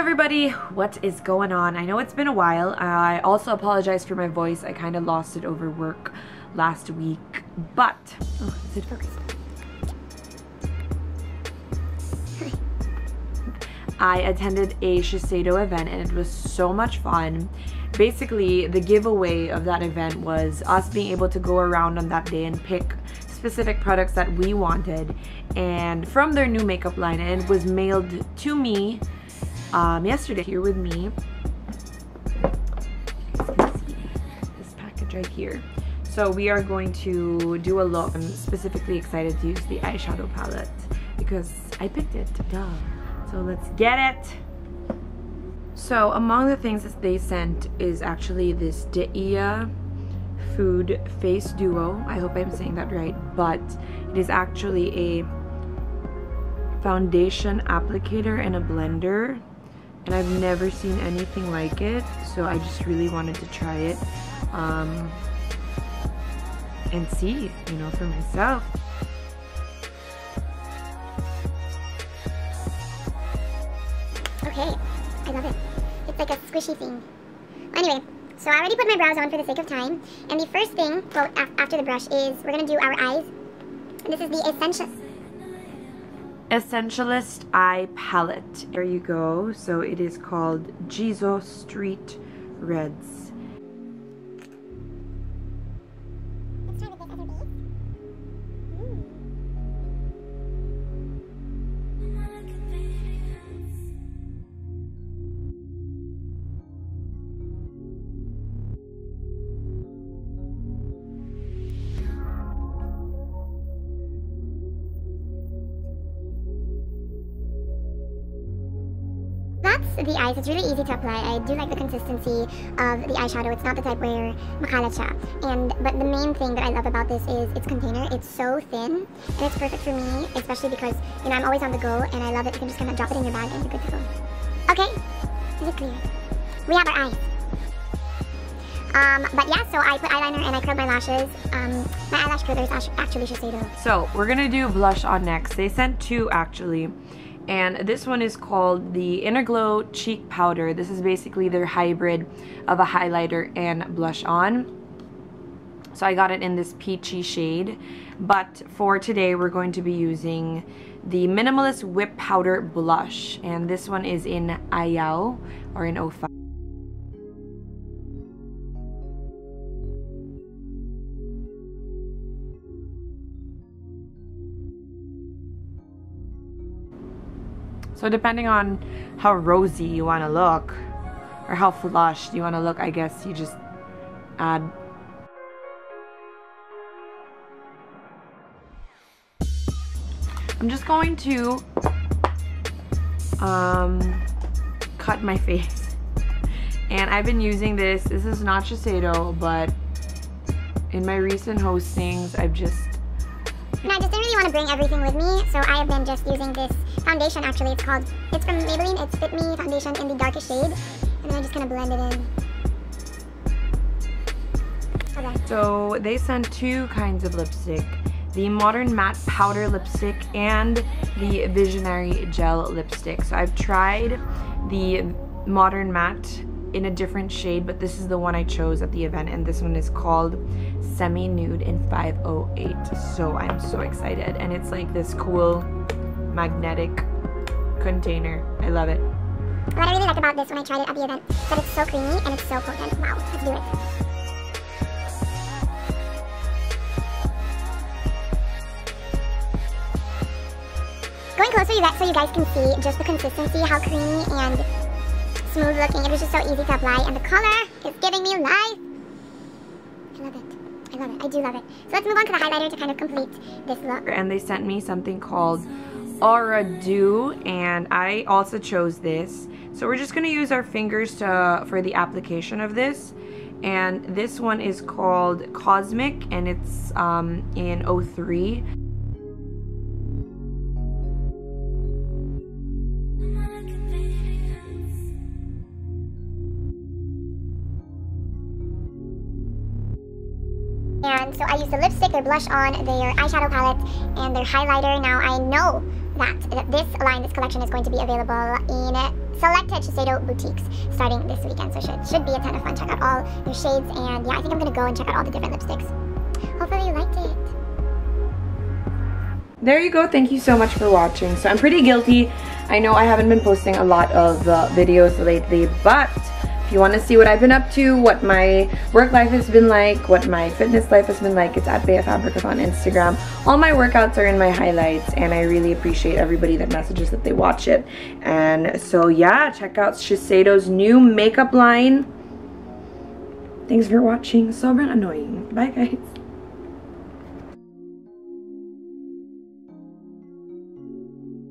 everybody, what is going on? I know it's been a while. I also apologize for my voice. I kind of lost it over work last week, but oh, is it? I attended a Shiseido event and it was so much fun. Basically, the giveaway of that event was us being able to go around on that day and pick specific products that we wanted and from their new makeup line and it was mailed to me um, yesterday here with me. This package right here. So we are going to do a look. I'm specifically excited to use the eyeshadow palette because I picked it. Duh. So let's get it. So among the things that they sent is actually this Daiya Fude Face Duo. I hope I'm saying that right, but it is actually a foundation applicator and a blender and I've never seen anything like it so I just really wanted to try it um, and see you know for myself. Okay I love it. It's like a squishy thing. Anyway so I already put my brows on for the sake of time and the first thing well after the brush is we're gonna do our eyes. And this is the essential Essentialist Eye Palette. There you go. So it is called Jizoh Street Reds. The eyes. It's really easy to apply. I do like the consistency of the eyeshadow. It's not the type where makalat siya. And but the main thing that I love about this is its container. It's so thin and it's perfect for me, especially because you know I'm always on the go and I love it. you can just kind of drop it in your bag and you're good to go. Okay, is it clear? We have our eyes. Um, but yeah, so I put eyeliner and I curled my lashes. Um, my eyelash curler is actually Shiseido. So we're gonna do blush on next. They sent two actually and this one is called the Inner Glow Cheek Powder. This is basically their hybrid of a highlighter and blush on. So I got it in this peachy shade. But for today, we're going to be using the Minimalist Whip Powder Blush. And this one is in Ayao or in 05. So depending on how rosy you want to look or how flushed you want to look, I guess you just add I'm just going to um, cut my face. And I've been using this. This is not Shiseido, but in my recent hostings, I've just... And I just didn't really want to bring everything with me, so I have been just using this foundation actually. It's called, it's from Maybelline. It's Fit Me foundation in the darkest shade. And then I just of blend it in. Okay. So they sent two kinds of lipstick. The Modern Matte Powder Lipstick and the Visionary Gel Lipstick. So I've tried the Modern Matte in a different shade, but this is the one I chose at the event, and this one is called Semi Nude in 508. So I'm so excited, and it's like this cool magnetic container. I love it. What I really like about this when I tried it at the event is that it's so creamy and it's so potent. Wow, let's do it. Going closer you guys, so you guys can see just the consistency, how creamy and smooth looking. It was just so easy to apply and the color is giving me life. I love it. I love it. I do love it. So let's move on to the highlighter to kind of complete this look. And they sent me something called Aura Dew and I also chose this. So we're just going to use our fingers to, for the application of this. And this one is called Cosmic and it's um, in 03. And so I used the lipstick, their blush on, their eyeshadow palette, and their highlighter. Now I know that this line, this collection is going to be available in selected Shiseido boutiques starting this weekend. So should should be a ton of fun. Check out all their shades and yeah, I think I'm gonna go and check out all the different lipsticks. Hopefully you liked it. There you go. Thank you so much for watching. So I'm pretty guilty. I know I haven't been posting a lot of uh, videos lately, but if you want to see what I've been up to, what my work life has been like, what my fitness life has been like, it's at Bea Fabregas on Instagram. All my workouts are in my highlights and I really appreciate everybody that messages that they watch it. And so yeah, check out Shiseido's new makeup line. Thanks for watching. Sobrang annoying. Bye guys.